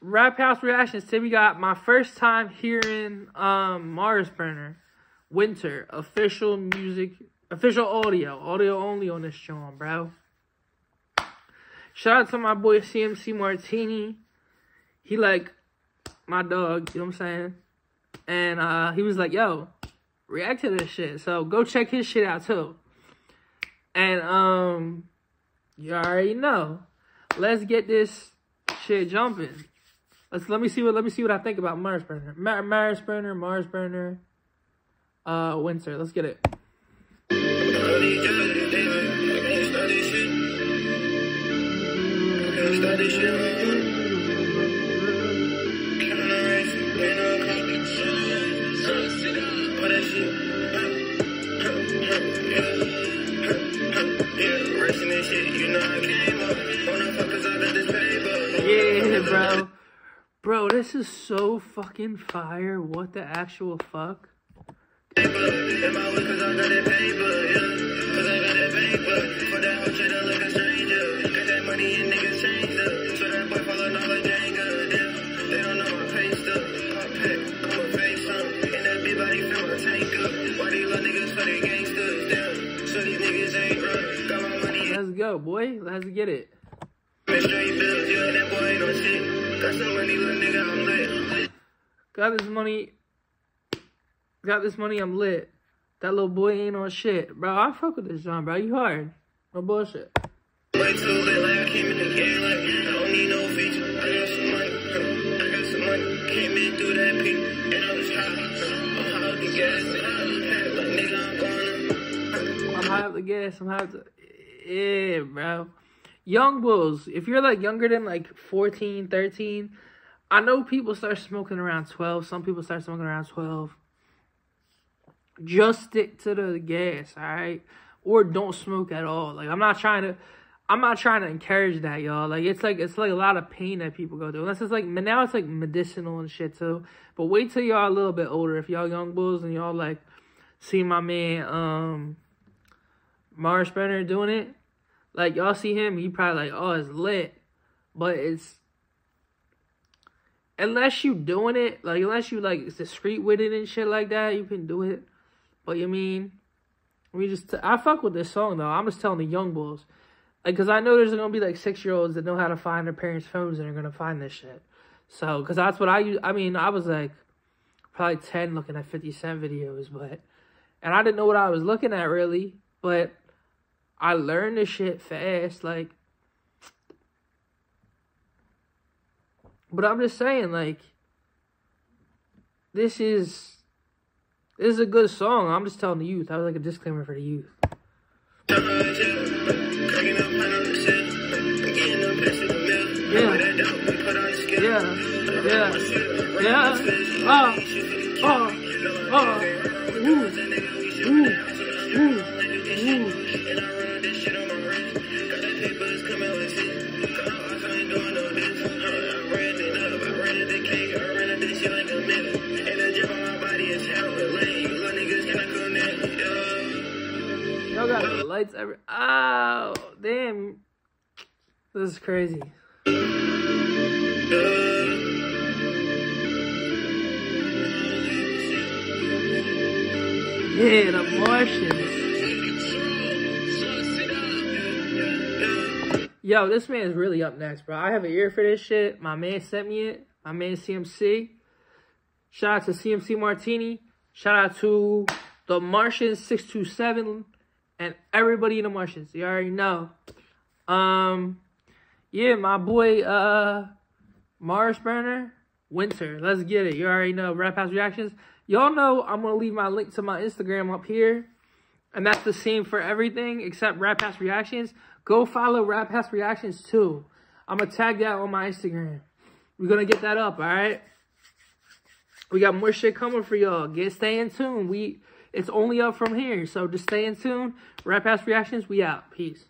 Rap House Reactions. Today we got my first time hearing um Mars Burner, Winter, official music, official audio, audio only on this show, bro. Shout out to my boy CMC Martini. He like my dog, you know what I'm saying? And uh he was like, yo, react to this shit. So go check his shit out too. And um you already know. Let's get this shit jumping. Let's let me see what let me see what I think about Mars Burner. Mar Mars Burner, Mars Burner, uh Winter. Let's get it. Yeah, Bro, this is so fucking fire. What the actual fuck? Let's go, boy. Let's get it. Got this money. Got this money, I'm lit. That little boy ain't on shit. Bro, I fuck with this John, bro. You hard. No bullshit. Lit, got some money, got some money. I'm I'm I'm high up the gas. I'm high up the... Yeah, bro. Young Bulls, if you're like younger than like 14, 13, I know people start smoking around 12. Some people start smoking around 12. Just stick to the gas, all right? Or don't smoke at all. Like I'm not trying to I'm not trying to encourage that, y'all. Like it's like it's like a lot of pain that people go through. Unless it's like now it's like medicinal and shit too. But wait till y'all a little bit older. If y'all young bulls and y'all like see my man um Mars Brenner doing it, like y'all see him, you probably like, oh, it's lit. But it's unless you doing it, like unless you like discreet with it and shit like that, you can do it. But you mean, we just I fuck with this song though. I'm just telling the young bulls, like, cause I know there's gonna be like six year olds that know how to find their parents' phones and are gonna find this shit. So, cause that's what I use. I mean, I was like probably ten looking at 50 Cent videos, but and I didn't know what I was looking at really, but I learned this shit fast, like. But I'm just saying, like, this is this is a good song. I'm just telling the youth. I was like a disclaimer for the youth. Yeah. Yeah. Yeah. Yeah. Oh. Oh. Oh. Lights. Oh, damn. This is crazy. Yeah, the Martians. Yo, this man is really up next, bro. I have an ear for this shit. My man sent me it. My man CMC. Shout out to CMC Martini. Shout out to the Martians 627 and everybody in the Martians. You already know. Um, yeah, my boy, uh, Mars Burner, Winter. Let's get it. You already know. Rap House Reactions. Y'all know I'm going to leave my link to my Instagram up here. And that's the same for everything except Rap House Reactions. Go follow Rap House Reactions too. I'm going to tag that on my Instagram. We're going to get that up, all right? We got more shit coming for y'all. Get stay in tune. We it's only up from here. So just stay in tune. Rap House Reactions, we out. Peace.